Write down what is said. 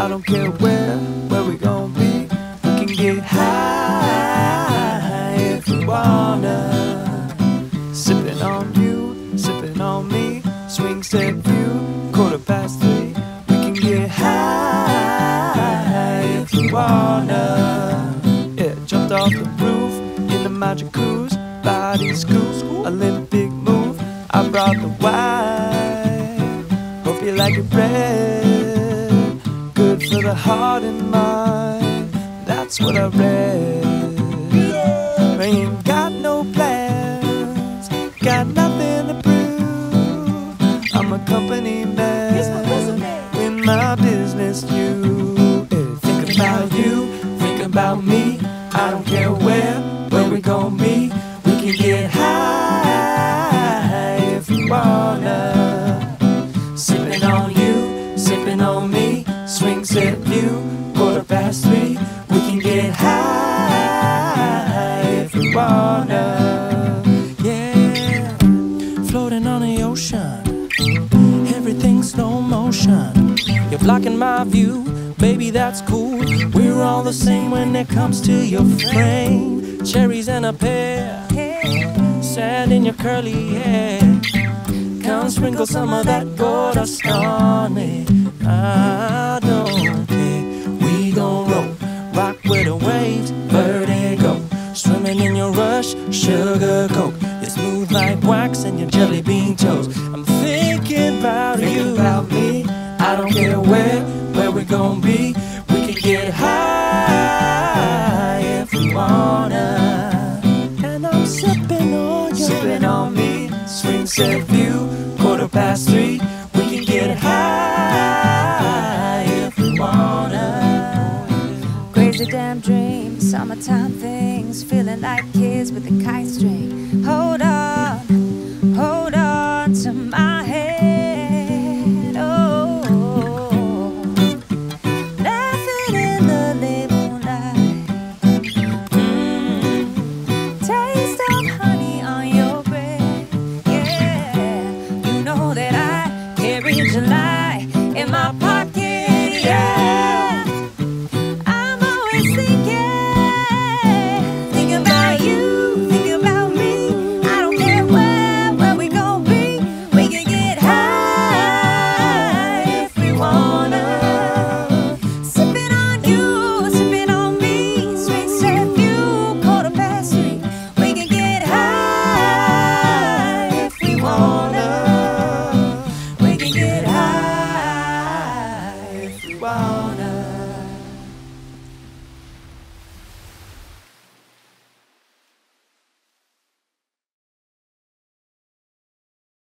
I don't care where, where we gon' be. We can get high if we wanna. Sipping on you, sipping on me. Swing set view, quarter past three. We can get high if we wanna. Yeah, jumped off the roof in the magic cruise. Body scoops, Olympic move. I brought the wine. Hope you like it red. For the heart and mind. That's what I read. I ain't got no plans, got nothing to prove. I'm a company man in my business. You think about you, think about me. I don't care where, where we gon' meet. We can get high if we wanna. Sipping on you, sipping on me. Set view, quarter past three. We can get high if we wanna. Yeah, floating on the ocean. Everything's slow motion. You're blocking my view, baby, that's cool. We're all the same when it comes to your frame. Cherries and a pear, sand in your curly hair. Come sprinkle some of that gorgeous on me. I Swimming in your rush, sugar coke. You're smooth like wax and your jelly bean toast. I'm thinking about you. about me. I don't care where, where we gon' be. We can get high if we wanna. And I'm sipping on you. Sipping on me. Swing set view, quarter past three. We can get high a damn dream. Summertime things, feeling like kids with a kite string. Hold on, hold on to my head. Oh, laughing in the live moonlight. Mm. Taste of honey on your breath. Yeah, you know that I carry July.